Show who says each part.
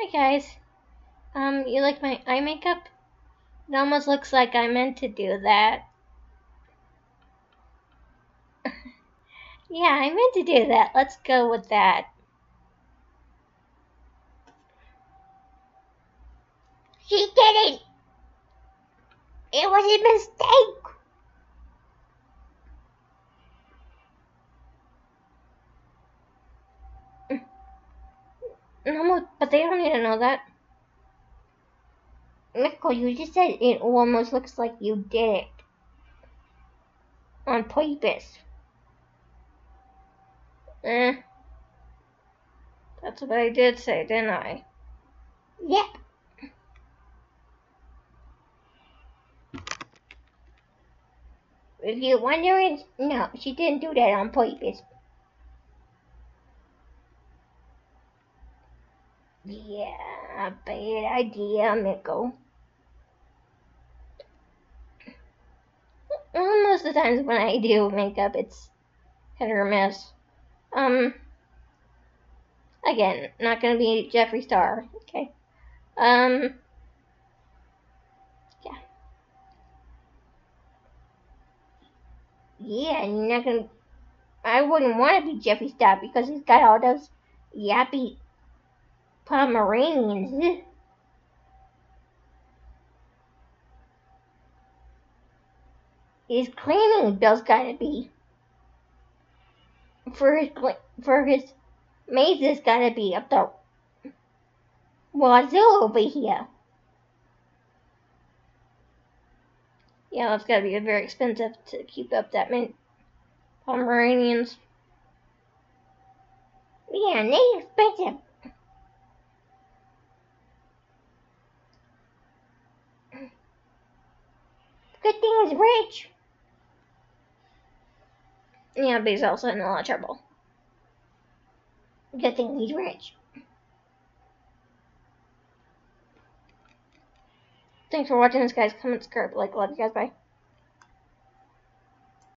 Speaker 1: Hi guys. Um, you like my eye makeup? It almost looks like I meant to do that. yeah, I meant to do that. Let's go with that. She didn't! It was a mistake! No, but they don't need to know that. Nicole, you just said it almost looks like you did it. On purpose. Eh. That's what I did say, didn't I? Yep. If you're wondering, no, she didn't do that on purpose. Yeah, bad idea, Miko. Most of the times when I do makeup, it's hit or miss. Um, again, not gonna be Jeffree Star, okay? Um, yeah. Yeah, you're not gonna, I wouldn't want to be Jeffree Star because he's got all those yappy Pomeranians. He's claiming Bill's gotta be. For his for his mazes gotta be up the wazoo over here. Yeah, that's gotta be very expensive to keep up that many Pomeranians. Yeah, they expensive. Good thing he's rich. Yeah, but he's also in a lot of trouble. Good thing he's rich. Thanks for watching this, guys. Comment, subscribe, like, love you guys. Bye.